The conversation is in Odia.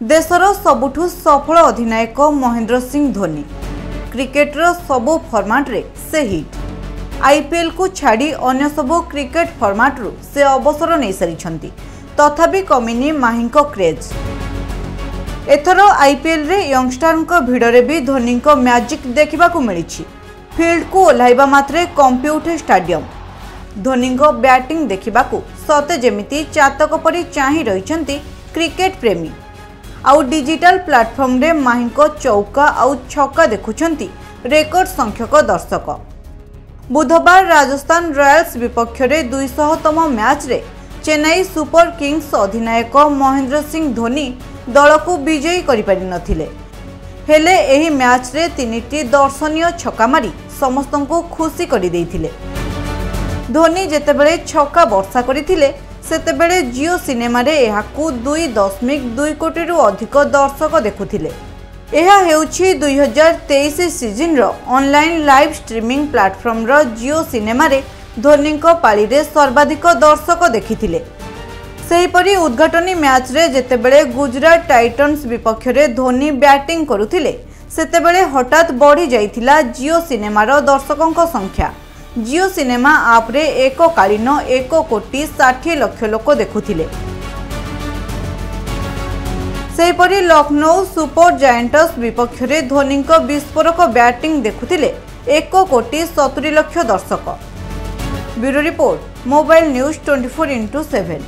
ଦେଶର ସବୁଠୁ ସଫଳ ଅଧିନାୟକ ମହେନ୍ଦ୍ର ସିଂ ଧୋନି। କ୍ରିକେଟର ସବୁ ଫର୍ମାଟରେ ସେ ହିଟ୍ ଆଇପିଏଲ୍କୁ ଛାଡ଼ି ଅନ୍ୟ ସବୁ କ୍ରିକେଟ ଫର୍ମାଟରୁ ସେ ଅବସର ନେଇସାରିଛନ୍ତି। ତଥାପି କମିନି ମାହିଙ୍କ କ୍ରେଜ୍ ଏଥର ଆଇପିଏଲ୍ରେ ୟଙ୍ଗଷ୍ଟାରଙ୍କ ଭିଡ଼ରେ ବି ଧୋନିଙ୍କ ମ୍ୟାଜିକ୍ ଦେଖିବାକୁ ମିଳିଛି। ଫିଲ୍ଡକୁ ଓହ୍ଲାଇବା ମାତ୍ରେ କମ୍ପି ଉଠେ ଷ୍ଟାଡିୟମ୍। ଧୋନିଙ୍କ ବ୍ୟାଟିଂ ଦେଖିବାକୁ ସତେ ଯେମିତି ଚାତକ ପରି ଚାହିଁ ରହିଛନ୍ତି କ୍ରିକେଟ ପ୍ରେମୀ। ଆଉ ଡିଜିଟାଲ ପ୍ଲାଟଫର୍ମରେ ମାହିଙ୍କ ଚୌକା ଆଉ ଛକା ଦେଖୁଛନ୍ତି ରେକର୍ଡ ସଂଖ୍ୟକ ଦର୍ଶକ ବୁଧବାର ରାଜସ୍ଥାନ ରୟାଲ୍ସ ବିପକ୍ଷରେ ଦୁଇଶହତମ ମ୍ୟାଚ୍ରେ ଚେନ୍ନାଇ ସୁପର କିଙ୍ଗସ୍ ଅଧିନାୟକ ମହେନ୍ଦ୍ର ସିଂ ଧୋନି ଦଳକୁ ବିଜୟୀ କରିପାରିନଥିଲେ ହେଲେ ଏହି ମ୍ୟାଚ୍ରେ ତିନିଟି ଦର୍ଶନୀୟ ଛକା ମାରି ସମସ୍ତଙ୍କୁ ଖୁସି କରିଦେଇଥିଲେ ଧୋନି ଯେତେବେଳେ ଛକା ବର୍ଷା କରିଥିଲେ ସେତେବେଳେ ଜିଓ ସିନେମାରେ ଏହାକୁ ଦୁଇ ଦଶମିକ ଦୁଇ କୋଟିରୁ ଅଧିକ ଦର୍ଶକ ଦେଖୁଥିଲେ। ଏହା ହେଉଛି ଦୁଇହଜାର ତେଇଶ ସିଜିନ୍ର ଅନଲାଇନ୍ ଲାଇଭ୍ ଷ୍ଟ୍ରିମିଂ ପ୍ଲାଟଫର୍ମର ଜିଓ ସିନେମାରେ ଧୋନିଙ୍କ ପାଳିରେ ସର୍ବାଧିକ ଦର୍ଶକ ଦେଖିଥିଲେ। ସେହିପରି ଉଦ୍ଘାଟନୀ ମ୍ୟାଚ୍ରେ ଯେତେବେଳେ ଗୁଜରାଟ ଟାଇଟନ୍ସ ବିପକ୍ଷରେ ଧୋନି ବ୍ୟାଟିଂ କରୁଥିଲେ ସେତେବେଳେ ହଠାତ୍ ବଢ଼ିଯାଇଥିଲା ଜିଓ ସିନେମାର ଦର୍ଶକଙ୍କ ସଂଖ୍ୟା। ଜିଓ ସିନେମା ଆପ୍ରେ ଏକକାଳୀନ ଏକ କୋଟି ଷାଠିଏ ଲକ୍ଷ ଲୋକ ଦେଖୁଥିଲେ। ସେହିପରି ଲକ୍ଷ୍ନୌ ସୁପର ଜାଏଣ୍ଟସ୍ ବିପକ୍ଷରେ ଧୋନିଙ୍କ ବିସ୍ଫୋରକ ବ୍ୟାଟିଂ ଦେଖୁଥିଲେ ଏକ କୋଟି ସତୁରି ଲକ୍ଷ ଦର୍ଶକ। Bureau report mobile news twenty four into seven.